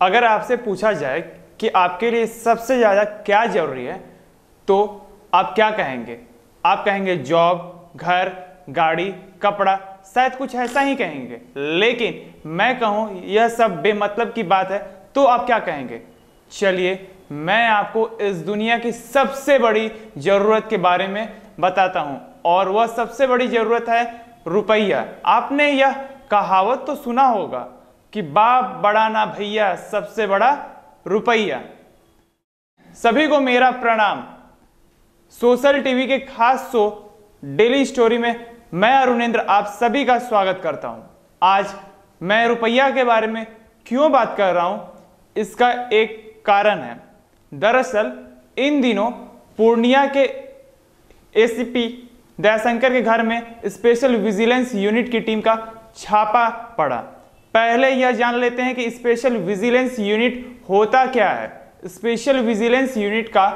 अगर आपसे पूछा जाए कि आपके लिए सबसे ज़्यादा क्या ज़रूरी है तो आप क्या कहेंगे? आप कहेंगे जॉब घर, गाड़ी, कपड़ा, शायद कुछ ऐसा ही कहेंगे। लेकिन मैं कहूँ, यह सब बेमतलब की बात है तो आप क्या कहेंगे? चलिए, मैं आपको इस दुनिया की सबसे बड़ी ज़रूरत के बारे में बताता हूँ, और वह सबसे बड़ी ज़रूरत है रुपया। आपने यह कहावत तो सुना होगा कि बाप बड़ा ना भैया, सबसे बड़ा रुपया। सभी को मेरा प्रणाम। सोशल टीवी के खास शो, डेली स्टोरी में मैं अरुणेंद्र, आप सभी का स्वागत करता हूँ। आज मैं रुपया के बारे में क्यों बात कर रहा हूँ, इसका एक कारण है। दरअसल, इन दिनों पूर्णिया के एसीपी दयाशंकर के घर में स्पेशल विजिलेंस यूनिट की टीम का छापा पड़ा। पहले यह जान लेते हैं कि स्पेशल विजिलेंस यूनिट होता क्या है। स्पेशल विजिलेंस यूनिट का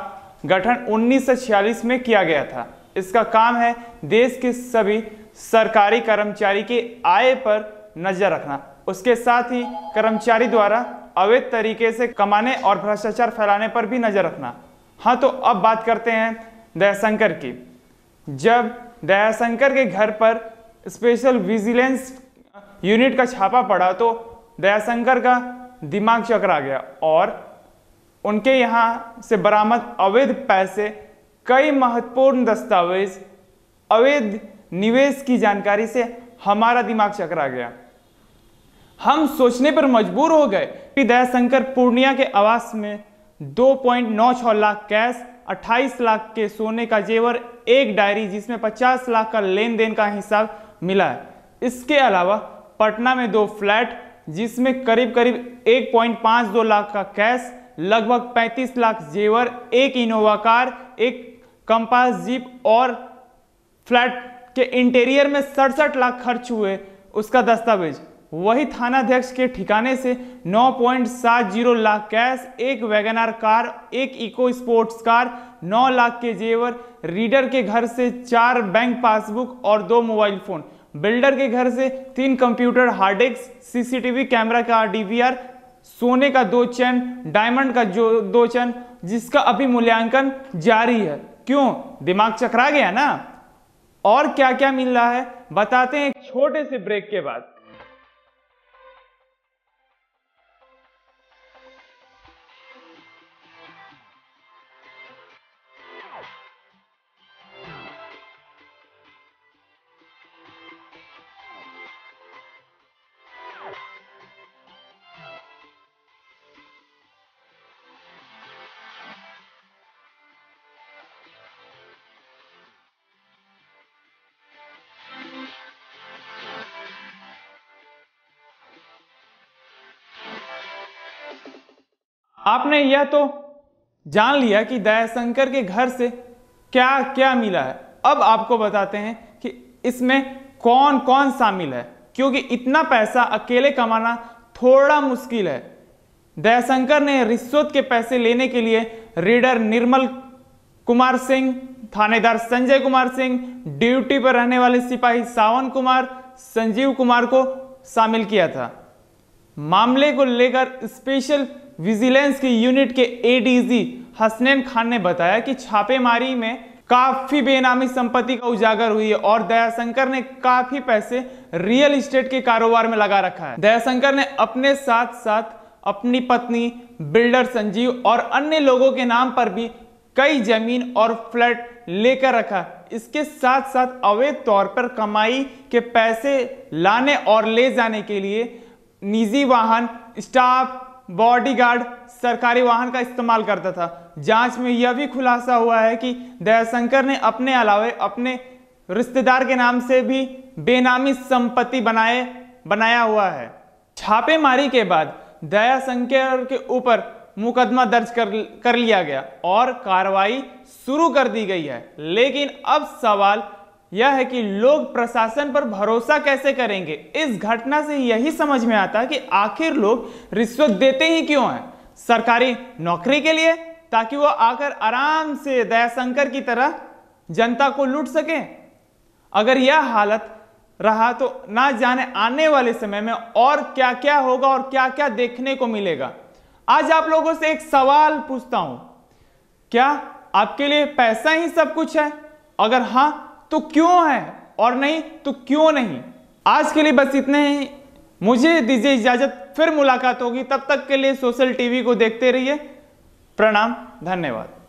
गठन 1946 में किया गया था। इसका काम है देश के सभी सरकारी कर्मचारी के आय पर नज़र रखना। उसके साथ ही कर्मचारी द्वारा अवैध तरीके से कमाने और भ्रष्टाचार फैलाने पर भी नज़र रखना। हाँ तो अब बात करते हैं दयाशंकर की। जब दयाशंकर के घर पर स्पेशल विजिलेंस यूनिट का छापा पड़ा तो दयाशंकर का दिमाग चकरा गया और उनके यहाँ से बरामद अवैध पैसे, कई महत्वपूर्ण दस्तावेज़, अवैध निवेश की जानकारी से हमारा दिमाग चकरा गया। हम सोचने पर मजबूर हो गए कि दयाशंकर पूर्णिया के आवास में 2.96 लाख कैश 28 लाख के सोने का जेवर, एक डायरी जिसमें 50 लाख का लेन देन का हिसाब मिला है। इसके अलावा पटना में दो फ्लैट, जिसमें करीब करीब 1.52 लाख का कैश, लगभग 35 लाख जेवर, एक इनोवा कार, एक कंपास जीप और फ्लैट के इंटीरियर में सड़सठ लाख खर्च हुए उसका दस्तावेज़। वही थानाध्यक्ष के ठिकाने से 9.70 लाख कैश, एक वैगनार कार, एक इको स्पोर्ट्स कार 9 लाख के जेवर, रीडर के घर से चार बैंक पासबुक और दो मोबाइल फ़ोन। बिल्डर के घर से तीन computer, hard disk, CCTV camera का डीवीआर सोने का दो चैन, डायमंड का जो दो चैन, जिसका अभी मूल्यांकन जारी है। क्यों? दिमाग चकरा गया ना? और क्या क्या मिल रहा है? बताते हैं छोटे से ब्रेक के बाद। आपने यह तो जान लिया कि दयाशंकर के घर से क्या क्या मिला है। अब आपको बताते हैं कि इसमें कौन कौन शामिल है, क्योंकि इतना पैसा अकेले कमाना थोड़ा मुश्किल है। दयाशंकर ने रिश्वत के पैसे लेने के लिए रीडर निर्मल कुमार सिंह, थानेदार संजय कुमार सिंह, ड्यूटी पर रहने वाले सिपाही सावन कुमार, संजीव कुमार को शामिल किया था। मामले को लेकर स्पेशल विजिलेंस की यूनिट के एडीजी हसनैन खान ने बताया कि छापेमारी में काफ़ी बेनामी संपत्ति का उजागर हुई है और दयाशंकर ने काफ़ी पैसे रियल एस्टेट के कारोबार में लगा रखा है। दयाशंकर ने अपने साथ साथ अपनी पत्नी, बिल्डर संजीव और अन्य लोगों के नाम पर भी कई ज़मीन और फ्लैट लेकर रखा। इसके साथ साथ अवैध तौर पर कमाई के पैसे लाने और ले जाने के लिए निजी वाहन, स्टाफ बॉडीगार्ड सरकारी वाहन का इस्तेमाल करता था। जाँच में यह भी खुलासा हुआ है कि दयाशंकर ने अपने अलावे अपने रिश्तेदार के नाम से भी बेनामी संपत्ति बनाए, बनाया हुआ है। छापेमारी के बाद दयाशंकर के ऊपर मुकदमा दर्ज कर कर लिया गया और कार्रवाई शुरू कर दी गई है। लेकिन अब सवाल यह है कि लोग प्रशासन पर भरोसा कैसे करेंगे? इस घटना से यही समझ में आता कि आखिर लोग रिश्वत देते ही क्यों हैं? सरकारी नौकरी के लिए, ताकि वो आकर आराम से दयाशंकर की तरह जनता को लूट सके। अगर यह हालत रहा तो ना जाने आने वाले समय में और क्या क्या होगा और क्या क्या देखने को मिलेगा। आज आप लोगों से एक सवाल पूछता हूँ। क्या आपके लिए पैसा ही सब कुछ है? अगर हाँ तो क्यों है और नहीं तो क्यों नहीं? आज के लिए बस इतने ही। मुझे दीजिए इजाज़त, फिर मुलाकात होगी। तब तक के लिए सोशल टीवी को देखते रहिए। प्रणाम, धन्यवाद।